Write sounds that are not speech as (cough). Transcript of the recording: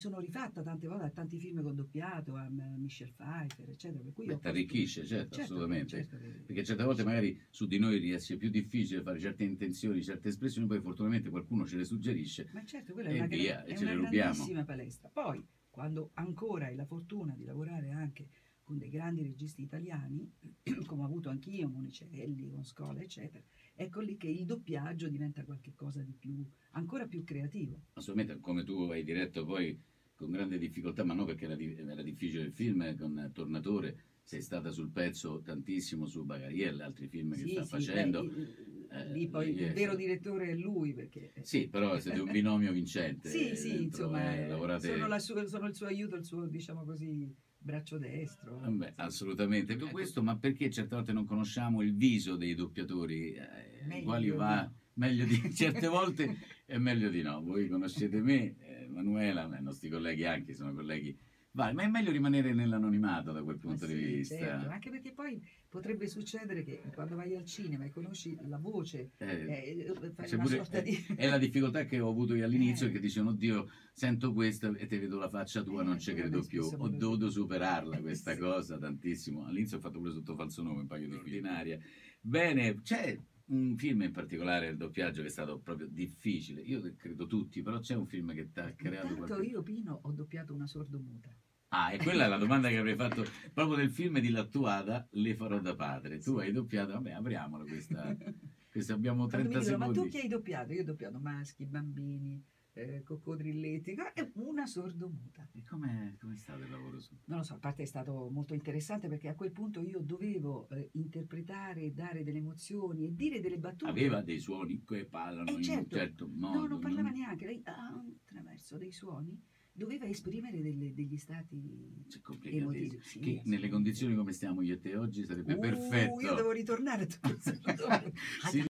sono rifatta tante volte a tanti film con doppiato, a Michelle Pfeiffer, eccetera. Per cui Beh, ho ti arricchisce, certo, certo, assolutamente. certo che- Perché certe volte magari su di noi riesce più difficile fare certe intenzioni, certe espressioni, poi fortunatamente qualcuno ce le suggerisce. Ma certo, quella è E una, via, gran- e è ce una le rubiamo. grandissima palestra. Poi, quando ancora hai la fortuna di lavorare anche con dei grandi registi italiani, (clears throat) come ho avuto anch'io, Monicelli, con Scola, eccetera, ecco lì che il doppiaggio diventa qualcosa di più, ancora più creativo. Assolutamente, come tu hai diretto poi con grande difficoltà, ma non perché era, era difficile il film, eh, con Tornatore sei stata sul pezzo tantissimo su Bagariel, altri film che Sì, sta sì, facendo. beh, eh, lì poi lì è il vero direttore è lui, perché... Sì, però siete un binomio vincente. (laughs) Sì, eh, sì, dentro, insomma, eh, eh, lavorate... sono, sua- sono il suo aiuto, il suo, diciamo così, braccio destro. Eh beh, Sì. assolutamente. Ecco. Questo, ma perché certe volte non conosciamo il viso dei doppiatori? Eh, Meglio quali va no. meglio di (laughs) certe volte è meglio di no. Voi conoscete me, eh, Manuela, ma i nostri colleghi anche sono colleghi. Vai, ma è meglio rimanere nell'anonimato da quel punto di sì, vista. certo, anche perché poi potrebbe succedere che quando vai al cinema e conosci la voce, Eh, eh, fai c'è una sorta di... È la difficoltà che ho avuto io all'inizio, Eh. che dicono, oddio, sento questa e te vedo la faccia tua, Eh, non ci credo più. Ho dovuto superarla questa Sì. cosa tantissimo. All'inizio ho fatto pure sotto falso nome, un paio di ordinaria. Bene, c'è un film in particolare, il doppiaggio, che è stato proprio difficile. Io credo tutti, però c'è un film che ti ha creato Intanto qualche... io, Pino, ho doppiato una sordomuta. Ah, e quella è la domanda che avrei fatto proprio del film di Lattuada, Le farò da padre. Tu hai doppiato, vabbè, apriamola questa... (laughs) questa abbiamo Quando 30 mi dicono, ma tu secondi. chi hai doppiato? Io ho doppiato maschi, bambini, eh, coccodrilletti, e una sordomuta. E com'è, com'è stato il lavoro su? Non lo so, a parte è stato molto interessante perché a quel punto io dovevo eh, interpretare, dare delle emozioni e dire delle battute. Aveva dei suoni che parlano Eh, in un certo. certo modo. No, non parlava no? neanche, lei ah, attraverso dei suoni doveva esprimere delle- degli stati emotivi. Sì, Che nelle condizioni come stiamo io e te oggi sarebbe Uh, perfetto. Io devo ritornare a tutto (laughs)